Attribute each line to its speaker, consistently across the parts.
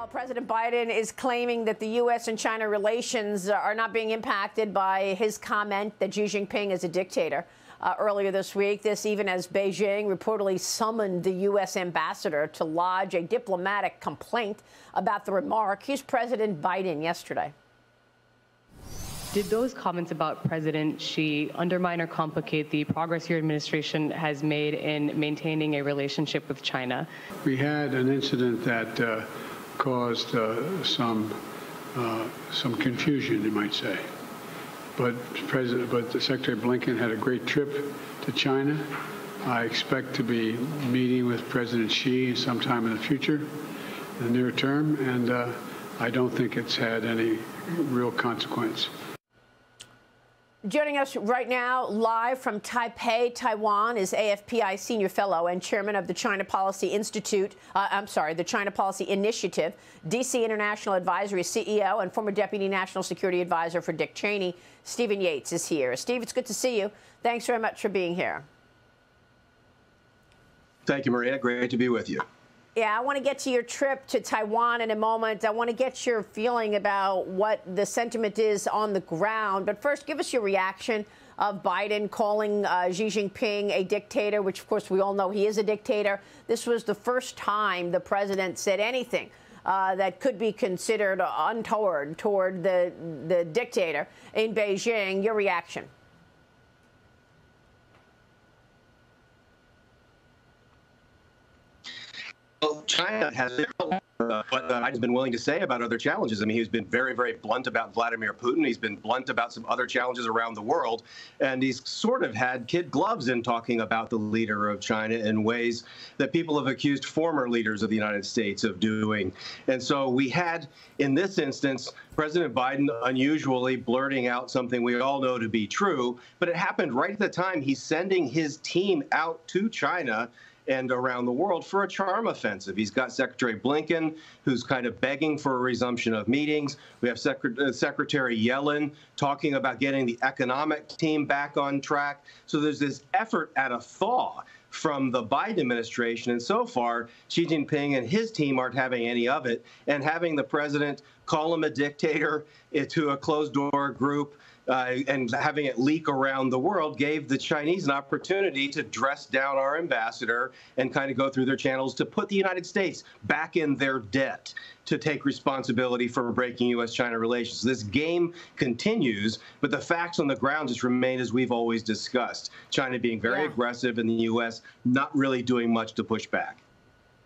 Speaker 1: Well, President Biden is claiming that the U.S. and China relations are not being impacted by his comment that Xi Jinping is a dictator. Uh, earlier this week, this even as Beijing reportedly summoned the U.S. ambassador to lodge a diplomatic complaint about the remark. Here's President Biden yesterday.
Speaker 2: Did those comments about President Xi undermine or complicate the progress your administration has made in maintaining a relationship with China?
Speaker 3: We had an incident that uh, caused uh, some uh, some confusion, you might say. But President, but Secretary Blinken had a great trip to China. I expect to be meeting with President Xi sometime in the future, in the near term, and uh, I don't think it's had any real consequence.
Speaker 1: Joining us right now, live from Taipei, Taiwan, is AFPI Senior Fellow and Chairman of the China Policy Institute, uh, I'm sorry, the China Policy Initiative, DC International Advisory CEO, and former Deputy National Security Advisor for Dick Cheney. Stephen Yates is here. Steve, it's good to see you. Thanks very much for being here.
Speaker 4: Thank you, Maria. Great to be with you.
Speaker 1: Yeah, I want to get to your trip to Taiwan in a moment. I want to get your feeling about what the sentiment is on the ground. But first, give us your reaction of Biden calling uh, Xi Jinping a dictator, which, of course, we all know he is a dictator. This was the first time the president said anything uh, that could be considered untoward toward the, the dictator in Beijing. Your reaction?
Speaker 4: Well, China has uh, what uh, Biden's been willing to say about other challenges. I mean, he's been very, very blunt about Vladimir Putin. He's been blunt about some other challenges around the world. And he's sort of had kid gloves in talking about the leader of China in ways that people have accused former leaders of the United States of doing. And so we had, in this instance, President Biden unusually blurting out something we all know to be true, but it happened right at the time he's sending his team out to China and around the world for a charm offensive. He's got Secretary Blinken, who's kind of begging for a resumption of meetings. We have uh, Secretary Yellen talking about getting the economic team back on track. So there's this effort at a thaw from the Biden administration. And so far, Xi Jinping and his team aren't having any of it. And having the president call him a dictator eh, to a closed door group uh, and having it leak around the world gave the Chinese an opportunity to dress down our ambassador and kind of go through their channels to put the United States back in their debt to take responsibility for breaking U.S. China relations. This game continues, but the facts on the ground just remain as we've always discussed. China being very yeah. aggressive and the U.S. not really doing much to push back.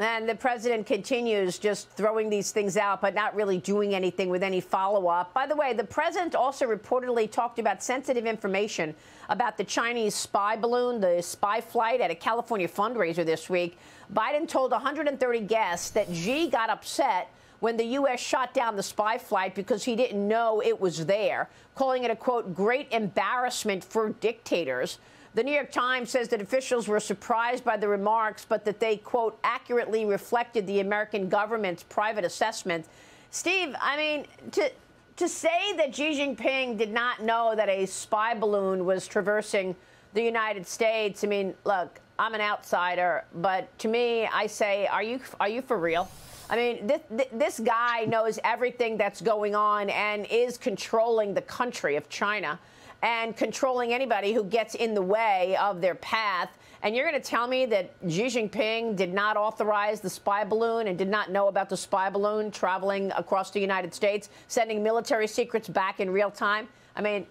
Speaker 1: And the president continues just throwing these things out, but not really doing anything with any follow up. By the way, the president also reportedly talked about sensitive information about the Chinese spy balloon, the spy flight at a California fundraiser this week. Biden told 130 guests that Xi got upset when the U.S. shot down the spy flight because he didn't know it was there, calling it a quote, great embarrassment for dictators. The New York Times says that officials were surprised by the remarks, but that they, quote, accurately reflected the American government's private assessment. Steve, I mean, to, to say that Xi Jinping did not know that a spy balloon was traversing the United States, I mean, look, I'm an outsider, but to me, I say, are you, are you for real? I mean, this, this guy knows everything that's going on and is controlling the country of China and controlling anybody who gets in the way of their path. And you're going to tell me that Xi Jinping did not authorize the spy balloon and did not know about the spy balloon traveling across the United States, sending military secrets back in real time? I mean,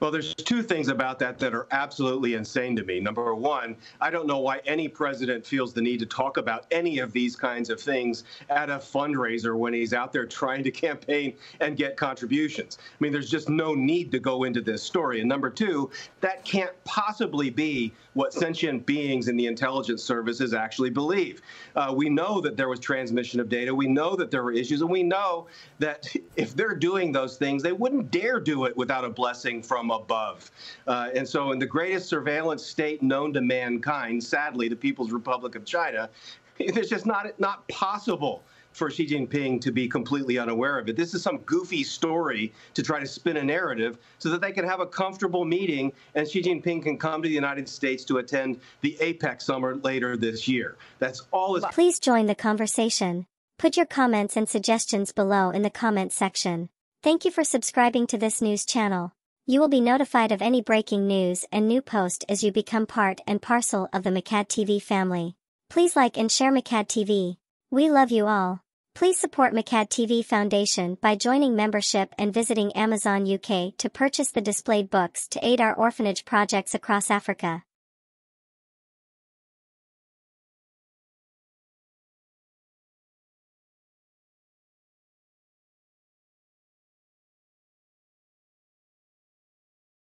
Speaker 4: well, there's two things about that that are absolutely insane to me. Number one, I don't know why any president feels the need to talk about any of these kinds of things at a fundraiser when he's out there trying to campaign and get contributions. I mean, there's just no need to go into this story. And number two, that can't possibly be what sentient beings in the intelligence services actually believe. Uh, we know that there was transmission of data. We know that there were issues. And we know that if they're doing those things, they wouldn't dare do it without a blessing from from above. Uh, and so, in the greatest surveillance state known to mankind, sadly, the People's Republic of China, it's just not not possible for Xi Jinping to be completely unaware of it. This is some goofy story to try to spin a narrative so that they can have a comfortable meeting and Xi Jinping can come to the United States to attend the APEC summit later this year. That's all.
Speaker 5: Please join the conversation. Put your comments and suggestions below in the comment section. Thank you for subscribing to this news channel. You will be notified of any breaking news and new post as you become part and parcel of the MEKADD TV family. Please like and share MEKADD TV. We love you all. Please support MEKADD TV Foundation by joining membership and visiting Amazon UK to purchase the displayed books to aid our orphanage projects across Africa.